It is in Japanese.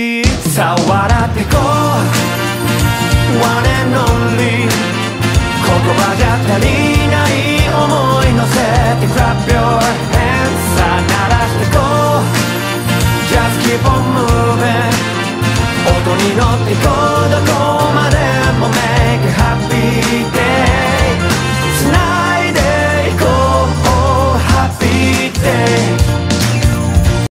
さあ笑ってこう One and only 言葉じゃ足りない思い乗せて Clap your hands さあ鳴らしてこう Just keep on moving 音に乗ってこう